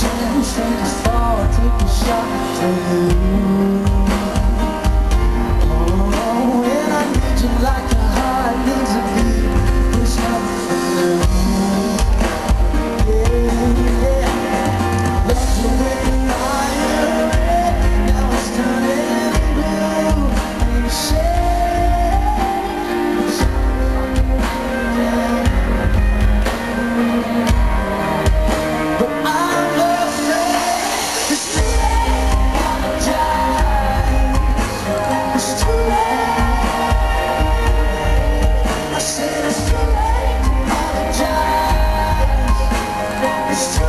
chance, take a fall, take a shot, Christ.